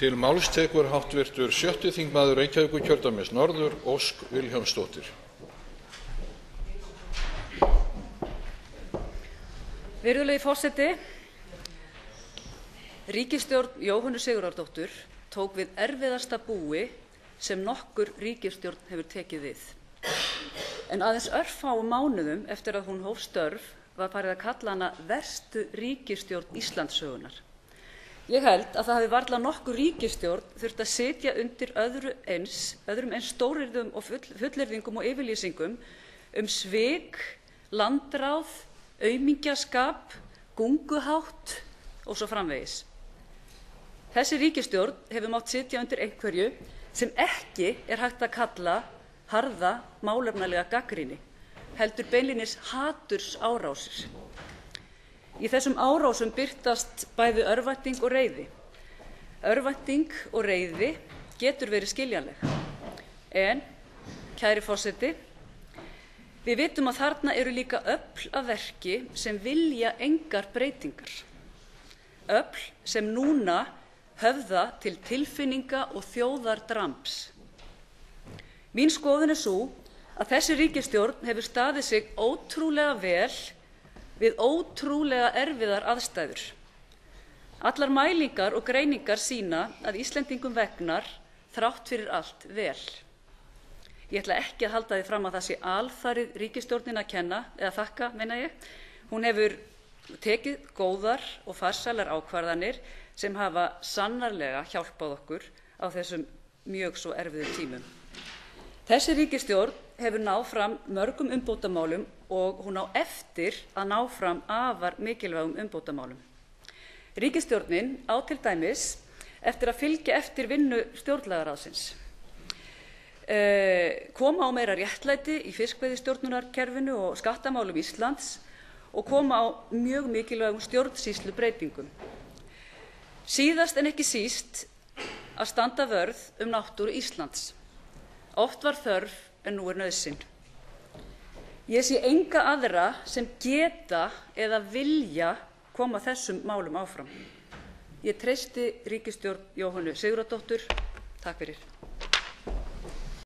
til máls tekur háttvirtur sjötti þingmaður reykjavíkurkjördæmis norður ósk vilhjálmsdóttir. Virðulegi forseti ríkisstjórn jóhönnu sigurðardóttur tók við erfiðasta búi sem nokkur ríkisstjórn hefur tekið við. En aðeins örfáum mánuðum eftir að hún hóf störf var farið að kalla hana verstu ríkisstjórn íslandssögunnar ég held að það hafi varla nokkur ríkisstjórn þurft að sitja undir öðrum eins stóryrðum og full, fullyrðingum og yfirlýsingum um svik landráð aumingjaskap gunguhátt og svo framvegis. Þessi ríkisstjórn hefur mátt sitja undir einhverju sem ekki er hægt að kalla harða málefnalega gagnrýni heldur beinlínis hatursárásir í þessum árásum birtast bæði örvænting og reiði. Örvænting og reiði getur verið skiljanleg. En kæri forseti við vitum að þarna eru líka öfl af verki sem vilja engar breytingar. Öfl sem núna höfða til tilfinninga og þjóðardramps mín skoðun er sú að þessi ríkisstjórn hefur staðið sig ótrúlega vel við ótrúlega erfiðar aðstæður. Allar mælingar og greiningar sýna að íslendingum vegnar þrátt fyrir allt vel. Ég ætla ekki að halda því fram að það sé alfarið ríkisstjórninni að kenna eða þakka meina ég. Hún hefur tekið góðar og farsælar ákvarðanir sem hafa sannarlega hjálpað okkur á þessum mjög svo erfiðu tímum þessi ríkisstjórn hefur náð fram mörgum umbótamálum og hún á eftir að ná fram afar mikilvægum umbótamálum. Ríkisstjórnin á til dæmis eftir að fylgja eftir vinnu stjórnlagaráðsins. Koma á meira réttlæti í fiskveiðistjórnunarkerfinu og skattamálum íslands og koma á mjög mikilvægum stjórnsýslubreytingum. Síðast en ekki síst að standa vörð um náttúru íslands oft var þörf en nú er nauðsyn. Ég sé enga aðra sem geta eða vilja koma þessum málum áfram. Ég treysti ríkisstjórn jóhönnu sigurðardóttur. Takk fyrir